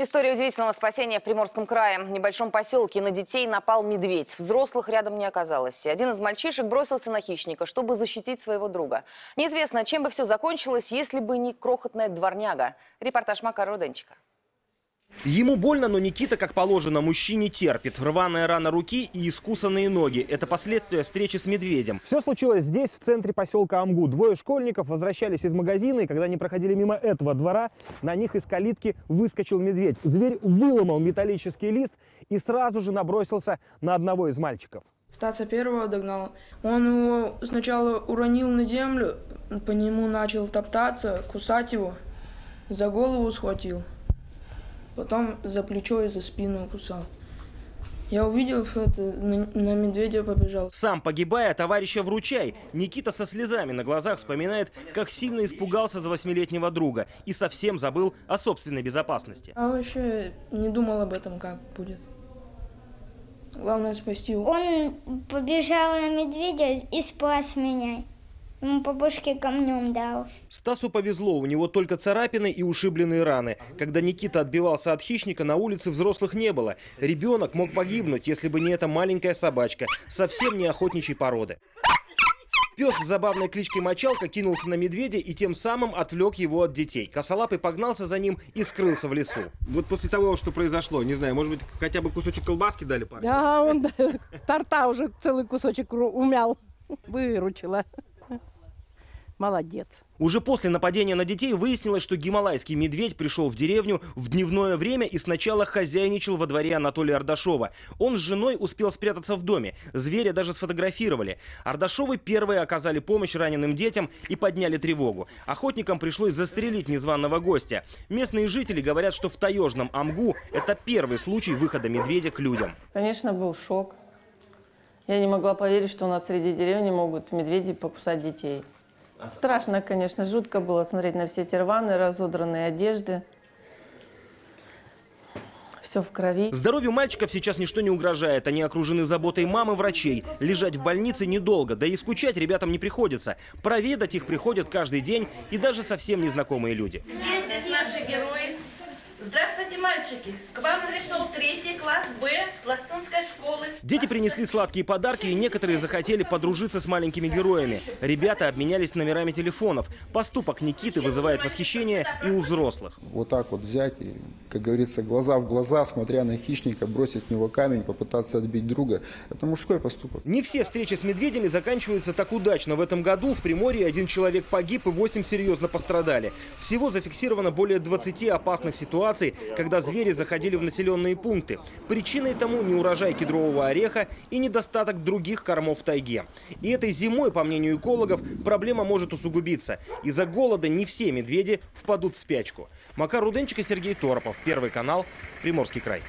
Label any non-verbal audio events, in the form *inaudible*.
История удивительного спасения в Приморском крае. В небольшом поселке на детей напал медведь. Взрослых рядом не оказалось. И один из мальчишек бросился на хищника, чтобы защитить своего друга. Неизвестно, чем бы все закончилось, если бы не крохотная дворняга. Репортаж Макара Руденчика. Ему больно, но Никита, как положено, мужчине терпит. Рваная рана руки и искусанные ноги. Это последствия встречи с медведем. Все случилось здесь, в центре поселка Амгу. Двое школьников возвращались из магазина, и когда они проходили мимо этого двора, на них из калитки выскочил медведь. Зверь выломал металлический лист и сразу же набросился на одного из мальчиков. Стаса первого догнал. Он его сначала уронил на землю, по нему начал топтаться, кусать его, за голову схватил. Потом за плечо и за спину кусал. Я увидел это, на, на медведя побежал. Сам погибая, товарища вручай. Никита со слезами на глазах вспоминает, как сильно испугался за восьмилетнего друга и совсем забыл о собственной безопасности. А вообще не думал об этом, как будет. Главное спасти его. Он побежал на медведя и спас меня. Ему по башке камнем дал. Стасу повезло, у него только царапины и ушибленные раны. Когда Никита отбивался от хищника, на улице взрослых не было. Ребенок мог погибнуть, если бы не эта маленькая собачка, совсем не охотничьей породы. Пес с забавной кличкой Мочалка кинулся на медведя и тем самым отвлек его от детей. Косолапый погнался за ним и скрылся в лесу. Вот после того, что произошло, не знаю, может быть, хотя бы кусочек колбаски дали парню? Да, он *laughs* торта уже целый кусочек умял. *laughs* Выручила. Молодец. Уже после нападения на детей выяснилось, что гималайский медведь пришел в деревню в дневное время и сначала хозяйничал во дворе Анатолия Ардашова. Он с женой успел спрятаться в доме. Зверя даже сфотографировали. Ардашовы первые оказали помощь раненым детям и подняли тревогу. Охотникам пришлось застрелить незваного гостя. Местные жители говорят, что в таежном Амгу это первый случай выхода медведя к людям. Конечно, был шок. Я не могла поверить, что у нас среди деревни могут медведи покусать детей. Страшно, конечно, жутко было смотреть на все эти рваные, разодранные одежды. Все в крови. Здоровью мальчиков сейчас ничто не угрожает. Они окружены заботой мамы врачей. Лежать в больнице недолго, да и скучать ребятам не приходится. Проведать их приходят каждый день и даже совсем незнакомые люди. Здесь наши герои? Здравствуйте, мальчики! К вам пришел третий класс Б Пластунской школы. Дети принесли сладкие подарки, и некоторые захотели подружиться с маленькими героями. Ребята обменялись номерами телефонов. Поступок Никиты вызывает восхищение и у взрослых. Вот так вот взять и, как говорится, глаза в глаза, смотря на хищника, бросить в него камень, попытаться отбить друга. Это мужской поступок. Не все встречи с медведями заканчиваются так удачно. В этом году в Приморье один человек погиб и восемь серьезно пострадали. Всего зафиксировано более 20 опасных ситуаций, когда звери заходили в населенные пункты. Причиной тому неурожай кедрового ореха и недостаток других кормов в тайге. И этой зимой, по мнению экологов, проблема может усугубиться. Из-за голода не все медведи впадут в спячку. Макар Руденчик и Сергей Торопов. Первый канал. Приморский край.